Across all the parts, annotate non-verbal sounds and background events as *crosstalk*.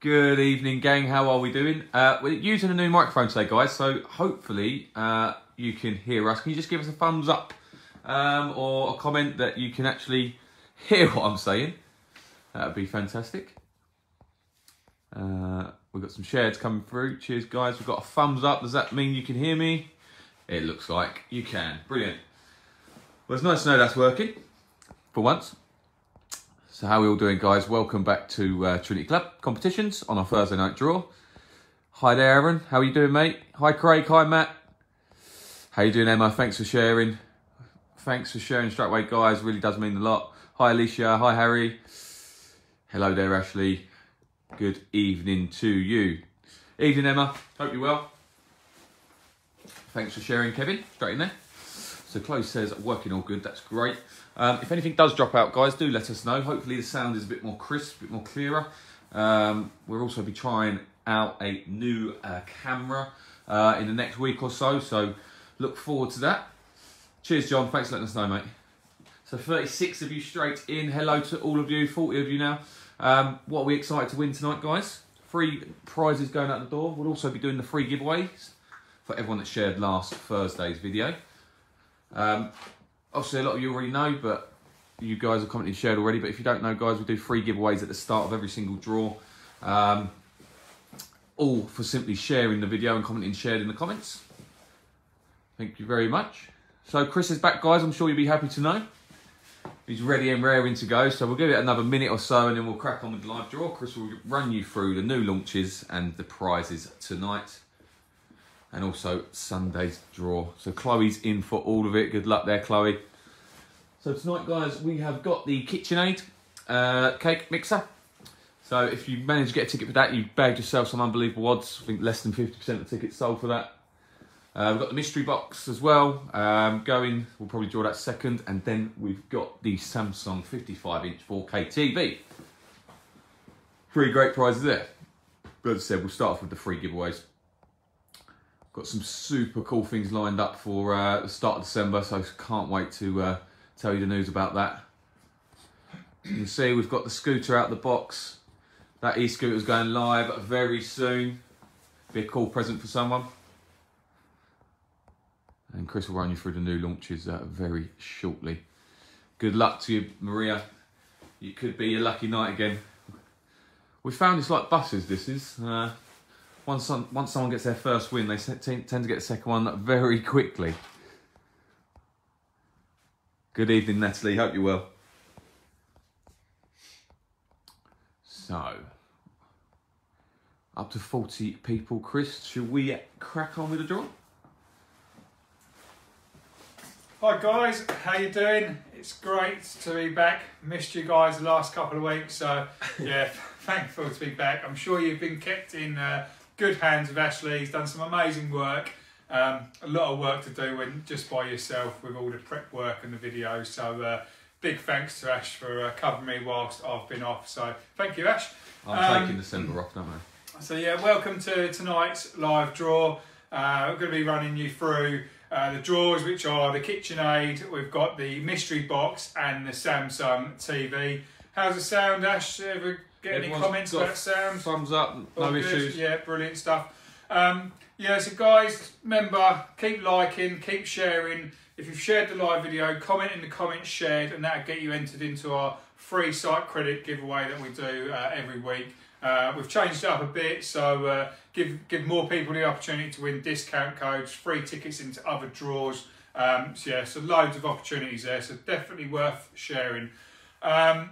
Good evening, gang. How are we doing? Uh, we're using a new microphone today, guys, so hopefully uh, you can hear us. Can you just give us a thumbs up um, or a comment that you can actually *laughs* hear what I'm saying? That would be fantastic. Uh, we've got some shares coming through. Cheers, guys. We've got a thumbs up. Does that mean you can hear me? It looks like you can. Brilliant. Well, it's nice to know that's working for once. So how are we all doing, guys? Welcome back to uh, Trinity Club competitions on our Thursday night draw. Hi there, Aaron. How are you doing, mate? Hi, Craig. Hi, Matt. How you doing, Emma? Thanks for sharing. Thanks for sharing straight away, guys. Really does mean a lot. Hi, Alicia. Hi, Harry. Hello there, Ashley. Good evening to you. Evening, Emma. Hope you're well. Thanks for sharing, Kevin. Straight in there. So Chloe says working all good. That's great. Um, if anything does drop out, guys, do let us know. Hopefully the sound is a bit more crisp, a bit more clearer. Um, we'll also be trying out a new uh, camera uh, in the next week or so. So look forward to that. Cheers, John. Thanks for letting us know, mate. So 36 of you straight in. Hello to all of you. 40 of you now. Um, what are we excited to win tonight, guys? Free prizes going out the door. We'll also be doing the free giveaways for everyone that shared last Thursday's video. Um, obviously, a lot of you already know, but you guys have commented shared already. But if you don't know, guys, we do free giveaways at the start of every single draw. Um, all for simply sharing the video and commenting shared in the comments. Thank you very much. So Chris is back, guys. I'm sure you'll be happy to know. He's ready and raring to go. So we'll give it another minute or so and then we'll crack on with the live draw. Chris will run you through the new launches and the prizes tonight. And also Sunday's draw. So Chloe's in for all of it. Good luck there, Chloe. So tonight, guys, we have got the KitchenAid uh, cake mixer. So if you manage to get a ticket for that, you've bagged yourself some unbelievable odds. I think less than 50% of the tickets sold for that. Uh, we've got the mystery box as well um, going. We'll probably draw that second. And then we've got the Samsung 55 inch 4K TV. Three great prizes there. But as I said, we'll start off with the free giveaways. Got some super cool things lined up for uh, the start of December, so can't wait to uh, tell you the news about that. You can see we've got the scooter out the box. That e-scooter is going live very soon. Be a cool present for someone. And Chris will run you through the new launches uh, very shortly. Good luck to you, Maria. You could be your lucky night again. We found it's like buses, this is. Once, some, once someone gets their first win, they tend to get a second one very quickly. Good evening, Natalie. Hope you're well. So, up to 40 people. Chris, should we crack on with the draw? Hi guys, how you doing? It's great to be back. Missed you guys the last couple of weeks, so yeah, *laughs* thankful to be back. I'm sure you've been kept in uh, good hands with Ashley. He's done some amazing work. Um, a lot of work to do when just by yourself with all the prep work and the videos. So uh, big thanks to Ash for uh, covering me whilst I've been off. So thank you, Ash. I'm um, taking December off, don't I? So yeah, welcome to tonight's live draw. Uh, we're going to be running you through uh, the drawers, which are the KitchenAid, we've got the mystery box and the Samsung TV. How's the sound, Ash? Ever get Everyone's any comments about Sam? Thumbs up, no All issues. Good? Yeah, brilliant stuff. Um, yeah, so guys, remember, keep liking, keep sharing. If you've shared the live video, comment in the comments shared, and that'll get you entered into our free site credit giveaway that we do uh, every week. Uh, we've changed it up a bit, so uh, give give more people the opportunity to win discount codes, free tickets into other draws. Um, so yeah, so loads of opportunities there. So definitely worth sharing. Um,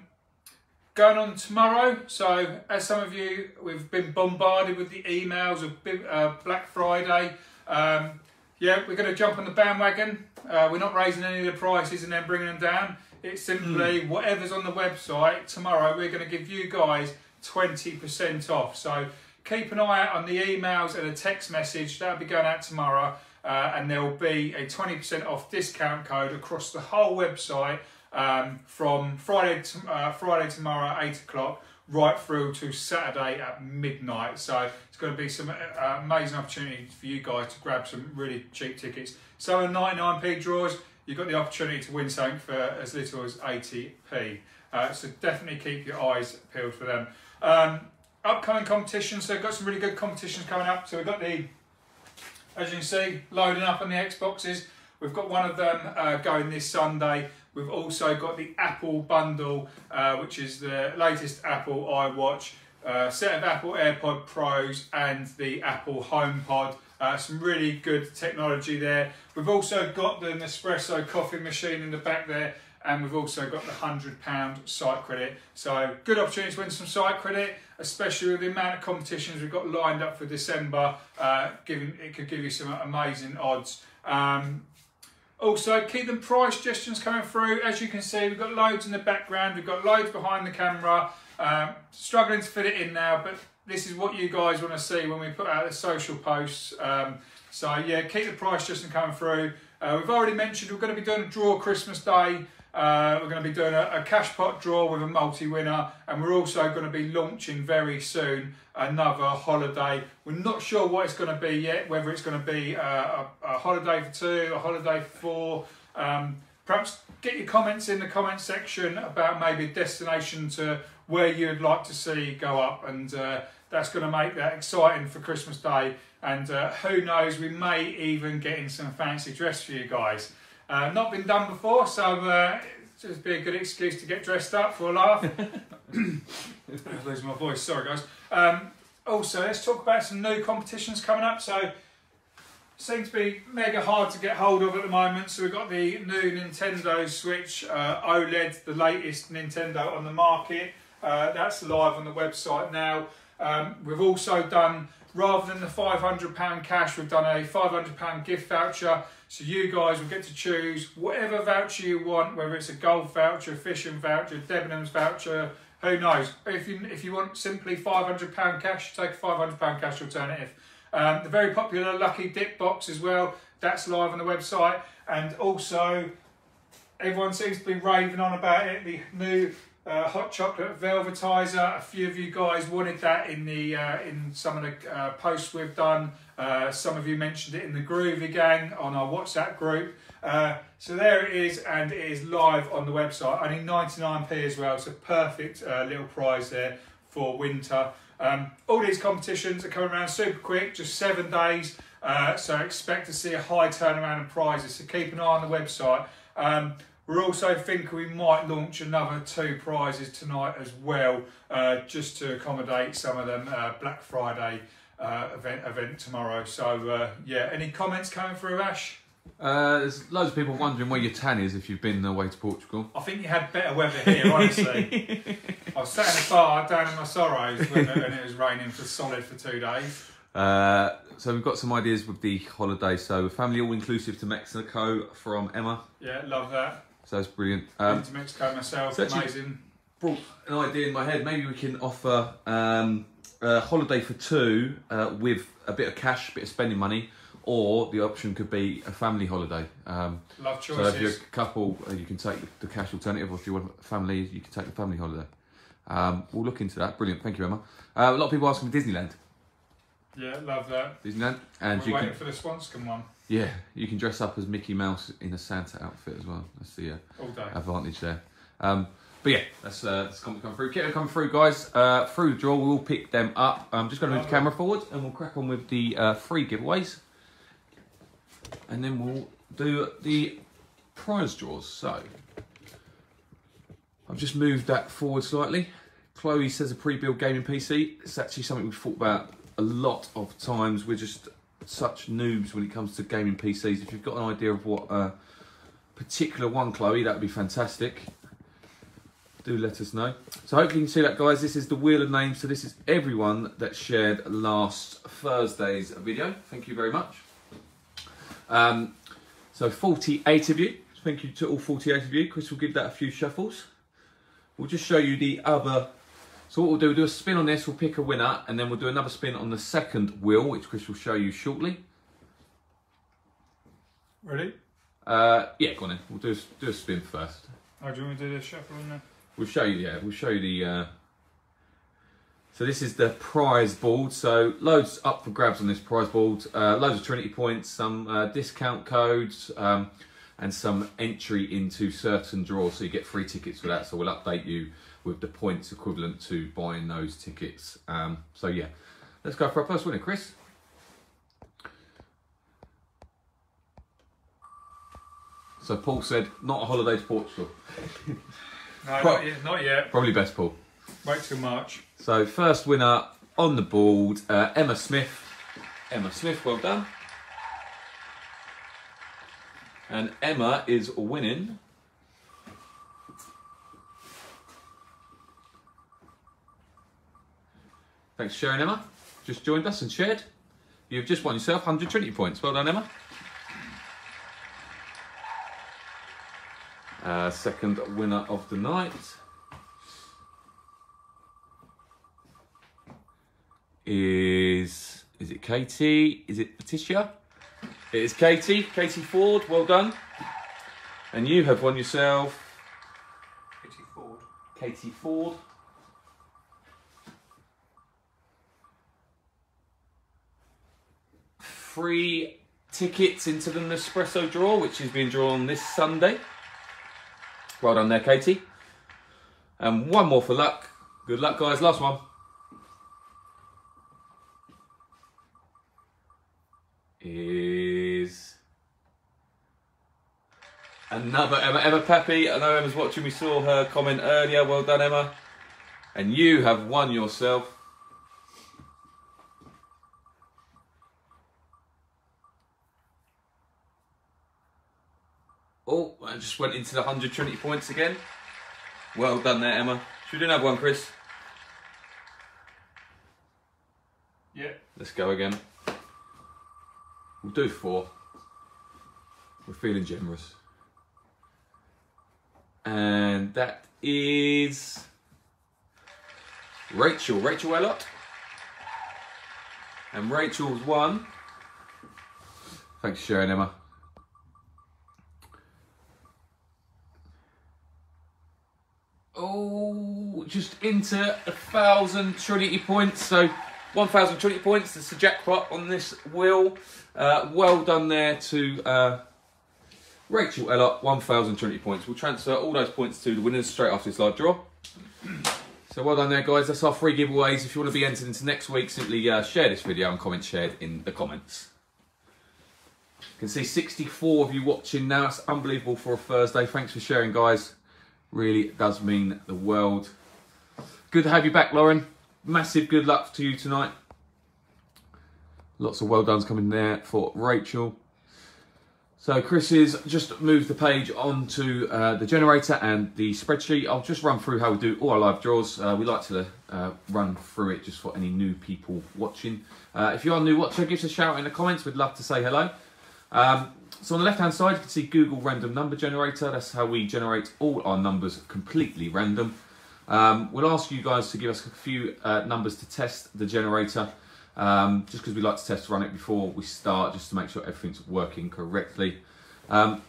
going on tomorrow. So as some of you, we've been bombarded with the emails of uh, Black Friday. Um, yeah, we're going to jump on the bandwagon. Uh, we're not raising any of the prices and then bringing them down. It's simply mm. whatever's on the website tomorrow. We're going to give you guys 20% off. So keep an eye out on the emails and a text message. That'll be going out tomorrow. Uh, and there will be a 20% off discount code across the whole website um, from Friday to, uh, Friday tomorrow at 8 o'clock right through to Saturday at midnight. So it's going to be some uh, amazing opportunities for you guys to grab some really cheap tickets. So in 99p draws, you've got the opportunity to win something for as little as 80p. Uh, so definitely keep your eyes peeled for them. Um, upcoming competitions. So we've got some really good competitions coming up. So we've got the, as you can see, loading up on the Xboxes. We've got one of them uh, going this Sunday. We've also got the Apple bundle, uh, which is the latest Apple iWatch, uh, set of Apple AirPod Pros, and the Apple HomePod. Uh, some really good technology there. We've also got the Nespresso coffee machine in the back there, and we've also got the £100 site credit. So, good opportunity to win some site credit, especially with the amount of competitions we've got lined up for December. Uh, giving It could give you some amazing odds. Um, also, keep the price suggestions coming through. As you can see, we've got loads in the background, we've got loads behind the camera. Um, struggling to fit it in now, but this is what you guys want to see when we put out the social posts. Um, so yeah, keep the price suggestion coming through. Uh, we've already mentioned we're going to be doing a draw Christmas Day. Uh, we're going to be doing a, a, cash pot draw with a multi-winner and we're also going to be launching very soon another holiday. We're not sure what it's going to be yet, whether it's going to be uh, a, a, holiday for two, a holiday for four. Um, perhaps get your comments in the comment section about maybe a destination to where you'd like to see go up and uh, that's going to make that exciting for Christmas Day and uh, who knows we may even get in some fancy dress for you guys. Uh, not been done before, so uh, just be a good excuse to get dressed up for a laugh. *laughs* *coughs* losing my voice, sorry guys. Um, also, let's talk about some new competitions coming up. So, seems to be mega hard to get hold of at the moment. So we've got the new Nintendo Switch uh, OLED, the latest Nintendo on the market. Uh, that's live on the website now. Um, we've also done, rather than the £500 cash, we've done a £500 gift voucher. So you guys will get to choose whatever voucher you want, whether it's a golf voucher, a fishing voucher, Debenhams voucher, who knows. If you, if you want simply £500 cash, take a £500 cash alternative. Um, the very popular Lucky Dip box as well, that's live on the website. And also, everyone seems to be raving on about it, the new uh, hot chocolate velvetiser. A few of you guys wanted that in the uh, in some of the uh, posts we've done. Uh, some of you mentioned it in the Groovy Gang on our WhatsApp group. Uh, so there it is, and it is live on the website. Only 99p as well. so perfect uh, little prize there for winter. Um, all these competitions are coming around super quick, just seven days. so expect to see a high turnaround of prizes. So keep an eye on the website. Um, we're also thinking we might launch another two prizes tonight as well, uh, just to accommodate some of them uh, Black Friday uh, event event tomorrow. So uh, yeah, any comments coming through, Ash? Uh, there's loads of people wondering where your tan is if you've been away to Portugal. I think you had better weather here, honestly. *laughs* I was sat in the bar down in my sorrows when, when it was raining for solid for two days. Uh, so we've got some ideas with the holiday. So family all inclusive to Mexico from Emma. Yeah, love that. So that's brilliant. Um, to Mexico myself, amazing. Brought an idea in my head. Maybe we can offer um, a holiday for two uh, with a bit of cash, a bit of spending money, or the option could be a family holiday. Um, Love choices. So if you're a couple, uh, you can take the cash alternative, or if you want a family, you can take the family holiday. Um, we'll look into that. Brilliant. Thank you, Emma. Uh, a lot of people asking for Disneyland. Yeah, love that. Disneyland, and We're you waiting can, for the Swanscombe one. Yeah, you can dress up as Mickey Mouse in a Santa outfit as well. That's the uh, advantage there. Um, but yeah, that's uh, that's coming come through. Keep them coming through, guys. Uh, through the draw, we'll pick them up. I'm just going to move the camera forward, and we'll crack on with the uh, free giveaways, and then we'll do the prize draws. So I've just moved that forward slightly. Chloe says a pre-built gaming PC. It's actually something we've thought about a lot of times. We're just such noobs when it comes to gaming PCs. If you've got an idea of what uh, particular one, Chloe, that would be fantastic. Do let us know. So hopefully you can see that, guys. This is the wheel of names. So this is everyone that shared last Thursday's video. Thank you very much. Um, so 48 of you. Thank you to all 48 of you. Chris will give that a few shuffles. We'll just show you the other so what we'll do, we'll do a spin on this, we'll pick a winner, and then we'll do another spin on the second wheel, which Chris will show you shortly. Ready? Uh, yeah, go on then. We'll do a, do a spin first. Oh, do you want me to do the shuffle in there? We'll show you, yeah, we'll show you the... Uh... So this is the prize board. So loads up for grabs on this prize board. Uh, loads of Trinity points, some uh, discount codes, um, and some entry into certain draws. So you get free tickets for that. So we'll update you with the points equivalent to buying those tickets. Um, so yeah, let's go for our first winner, Chris. So Paul said, not a holiday to Portugal. *laughs* No, Pro- not yet. Not yet. Probably best, Paul. Wait till March. So first winner on the board, uh, Emma Smith. Emma Smith, well done. And Emma is winning. Thanks for sharing, Emma. Just joined us and shared. You've just won yourself 100 Trinity points. Well done, Emma. Uh, second winner of the night. is is it Katie? Is it Patricia? It is Katie. Katie Ford. Well done. And you have won yourself Katie Ford. Katie Ford. Free tickets into the Nespresso draw, which is being drawn this Sunday. Well done there, Katie. And one more for luck. Good luck, guys. Last one. is another Emma. Emma Pepe. I know Emma's watching. We saw her comment earlier. Well done, Emma. And you have won yourself. Oh, I just went into the 100 Trinity points again. Well done there, Emma. Should we do another one, Chris? Yeah. Let's go again. We'll do four. We're feeling generous. And that is Rachel. Rachel Ellott. And Rachel's one. Thanks for sharing, Emma. Oh, just into a thousand Trinity points. So 1,000 Trinity points. That's the jackpot on this wheel. Uh, well done there to uh, Rachel Ellott. 1,000 Trinity points. We'll transfer all those points to the winners straight after this live draw. So well done there, guys. That's our free giveaways. If you want to be entered into next week, simply uh, share this video and comment shared in the comments. You can see 64 of you watching now. It's unbelievable for a Thursday. Thanks for sharing, guys. Really does mean the world. Good to have you back, Lauren. Massive good luck to you tonight. Lots of well done's coming there for Rachel. So Chris has just moved the page onto uh, the generator and the spreadsheet. I'll just run through how we do all our live draws. Uh, we like to uh, run through it just for any new people watching. Uh, if you are a new watcher, give us a shout in the comments. We'd love to say hello. Um, so on the left hand side, you can see Google Random Number Generator. That's how we generate all our numbers completely random. Um, we'll ask you guys to give us a few uh, numbers to test the generator, um, just because we like to test run it before we start, just to make sure everything's working correctly. Um,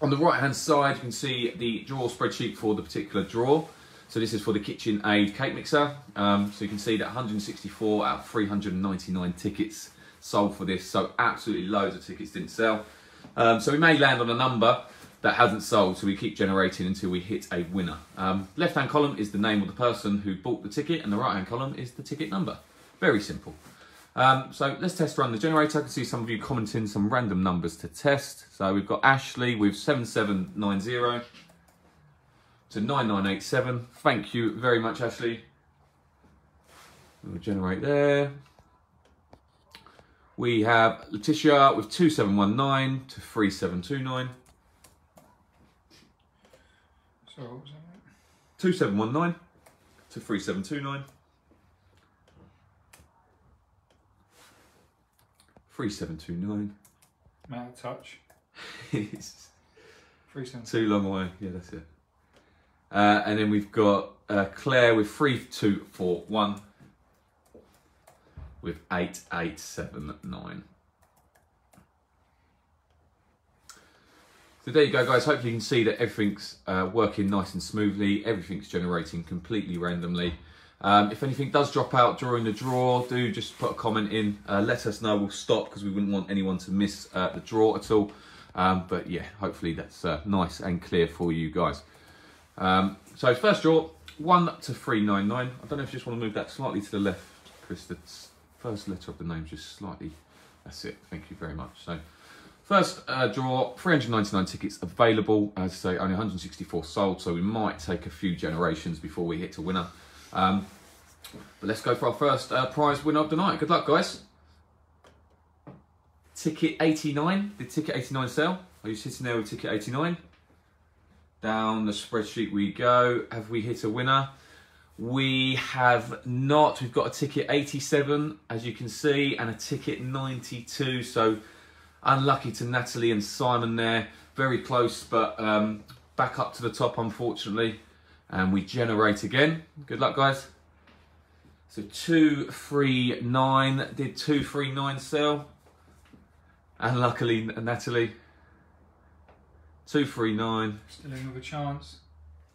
on the right hand side, you can see the draw spreadsheet for the particular draw. So this is for the KitchenAid cake mixer. Um, so you can see that 164 out of 399 tickets sold for this. So absolutely loads of tickets didn't sell. Um, so we may land on a number that hasn't sold, so we keep generating until we hit a winner. Um, left hand column is the name of the person who bought the ticket, and the right hand column is the ticket number. Very simple. Um, so let's test run the generator. I can see some of you commenting some random numbers to test. So we've got Ashley with 7790 to 9987. Thank you very much, Ashley. We'll generate there. We have Letitia with 2719 to 3729. So what was that? 2719 to 3729. 3729. I'm out of touch. *laughs* it's too long away. Yeah, that's it. Uh, and then we've got uh, Claire with 3241 with 8879. So there you go, guys. Hopefully, you can see that everything's uh, working nice and smoothly. Everything's generating completely randomly. Um, if anything does drop out during the draw, do just put a comment in. Uh, let us know. We'll stop because we wouldn't want anyone to miss uh, the draw at all. Um, but yeah, hopefully that's uh, nice and clear for you guys. Um, so first draw, 1 to 399. I don't know if you just want to move that slightly to the left, Chris. First letter of the name just slightly. That's it. Thank you very much. So, first uh, draw 399 tickets available. As I say, only 164 sold, so we might take a few generations before we hit to winner. Um, but let's go for our first uh, prize winner of the night. Good luck, guys. Ticket 89. Did ticket 89 sell? Are you sitting there with ticket 89? Down the spreadsheet we go. Have we hit a winner? We have not. We've got a ticket 87, as you can see, and a ticket 92. So unlucky to Natalie and Simon there. Very close, but um, back up to the top, unfortunately. And we generate again. Good luck, guys. So 239. Did 239 sell? And luckily, Natalie. 239. Still in with a chance.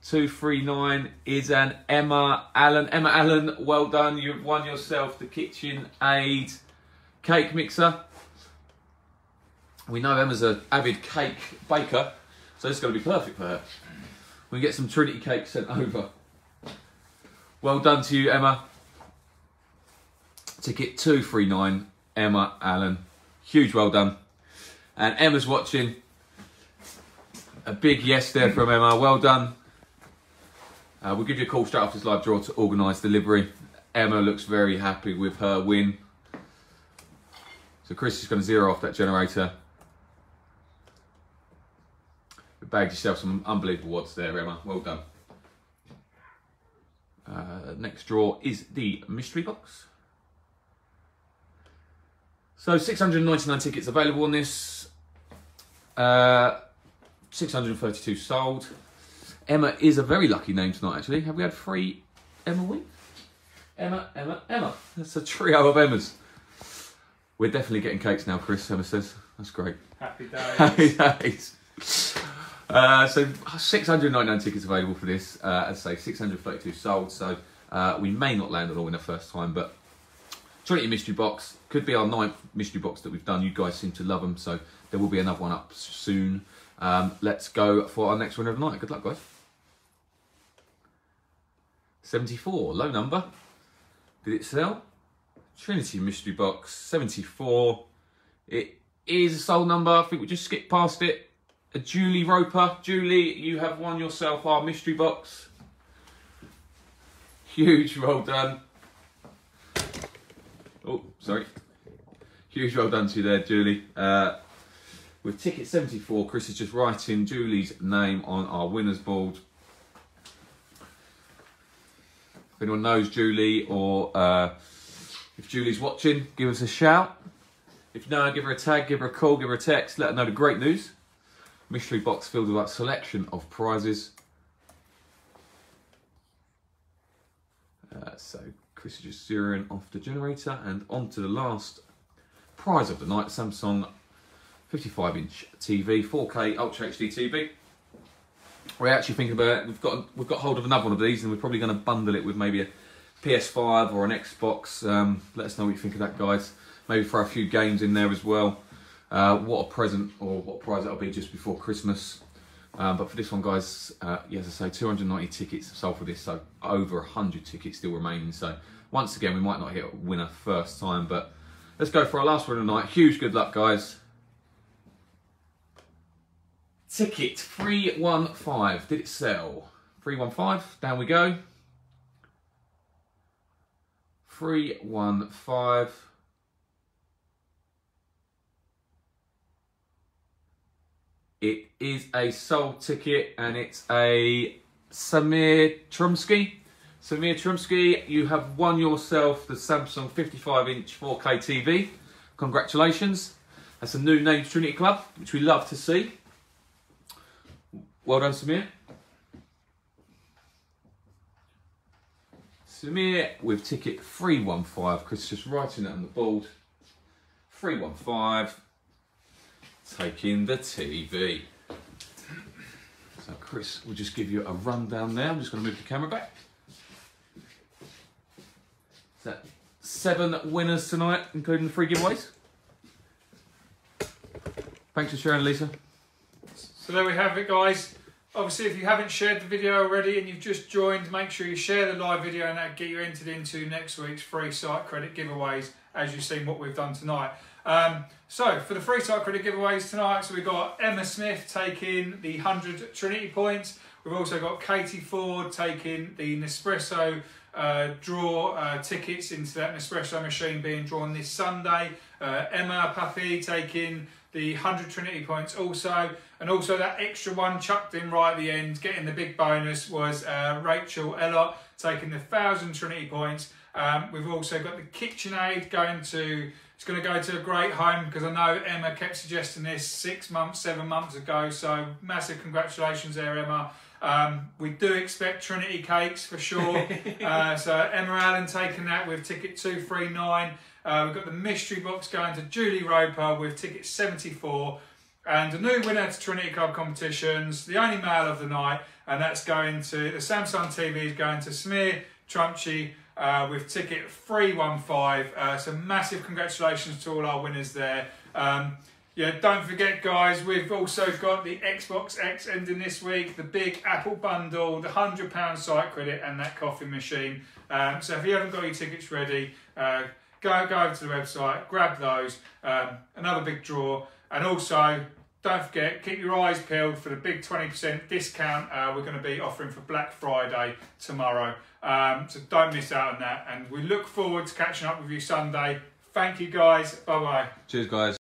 239 is an Emma Allen. Emma Allen, well done. You've won yourself the Kitchen Aid cake mixer. We know Emma's an avid cake baker, so this is going to be perfect for her. We get some Trinity cake sent over. Well done to you, Emma. Ticket 239, Emma Allen. Huge well done. And Emma's watching. A big yes there from Emma. Well done. Uh, we'll give you a call straight after this live draw to organise delivery. Emma looks very happy with her win. So Chris is going to zero off that generator. You bagged yourself some unbelievable odds there, Emma. Well done. Uh, next draw is the mystery box. So 699 tickets available on this. Uh, 632 sold. Emma is a very lucky name tonight, actually. Have we had three Emma? Emma, Emma, Emma. That's a trio of Emmas. We're definitely getting cakes now, Chris, Emma says. That's great. Happy *laughs* days. Happy days. Uh, so 699 tickets available for this. Uh, as I say, 632 sold. So uh, we may not land on in the first time, but Trinity Mystery Box could be our ninth mystery box that we've done. You guys seem to love them, so there will be another one up soon. Um, let's go for our next winner of the night. Good luck, guys. 74, low number. Did it sell? Trinity Mystery Box, 74. It is a sold number. I think we just skipped past it. A Julie Roper. Julie, you have won yourself our mystery box. Huge, well done. Oh, sorry. Huge well done to you there, Julie. Uh, with ticket 74, Chris is just writing Julie's name on our winners board. If anyone knows Julie or uh, if Julie's watching, give us a shout. If no, give her a tag, give her a call, give her a text, let her know the great news. Mystery box filled with a selection of prizes. Uh, so Chris is just zeroing off the generator and on to the last prize of the night, Samsung 55 inch TV, 4K Ultra HD TV. We're actually thinking about it. We've got we've got hold of another one of these, and we're probably going to bundle it with maybe a PS5 or an Xbox. Um, let us know what you think of that, guys. Maybe throw a few games in there as well. Uh, what a present or what a prize that'll be just before Christmas. Um, but for this one, guys, uh, yeah, as I say, 290 tickets sold for this, so over 100 tickets still remaining. So once again, we might not hit a winner first time, but let's go for our last one tonight. Huge good luck, guys. Ticket 315. Did it sell? 315. Down we go. 315. It is a sold ticket and it's a Samir Trumsky. Samir Trumsky, you have won yourself the Samsung 55 inch 4K TV. Congratulations. That's a new name to Trinity Club, which we love to see. Well done, Samir. Samir with ticket 315. Chris just writing it on the board. 315. Taking the TV. So Chris we'll just give you a rundown there. I'm just going to move the camera back. So seven winners tonight, including the three giveaways. Thanks for sharing, Lisa. So there we have it, guys. obviously, if you haven't shared the video already and you've just joined, make sure you share the live video and that get you entered into next week's free site credit giveaways as you've seen what we've done tonight. Um, so, for the free site credit giveaways tonight, so we've got Emma Smith taking the 100 Trinity points. We've also got Katie Ford taking the Nespresso uh, draw uh, tickets into that Nespresso machine being drawn this Sunday. Uh, Emma Puffy taking the 100 Trinity points also. And also that extra one chucked in right at the end, getting the big bonus was uh, Rachel Ellott taking the 1,000 Trinity points. Um, we've also got the KitchenAid going to, it's going to go to a great home because I know Emma kept suggesting this six months, seven months ago. So massive congratulations there, Emma. Um, we do expect Trinity cakes for sure. *laughs* uh, so Emma Allen taking that with ticket 239. Uh, we've got the mystery box going to Julie Roper with ticket 74. And a new winner to Trinity Club competitions, the only male of the night, and that's going to the Samsung TV is going to Samir Trumpchi uh, with ticket 315. Uh, so massive congratulations to all our winners there. Um, yeah, don't forget, guys, we've also got the Xbox X ending this week, the big Apple bundle, the £100 site credit, and that coffee machine. Um, so if you haven't got your tickets ready, uh, go, go over to the website, grab those. Um, another big draw. And also, don't forget, keep your eyes peeled for the big 20% discount uh, we're going to be offering for Black Friday tomorrow. Um, so don't miss out on that. And we look forward to catching up with you Sunday. Thank you, guys. Bye bye. Cheers, guys.